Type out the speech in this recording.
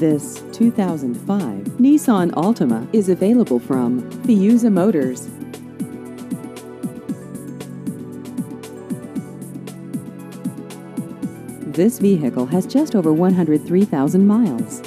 This 2005 Nissan Altima is available from Fiusa Motors. This vehicle has just over 103,000 miles.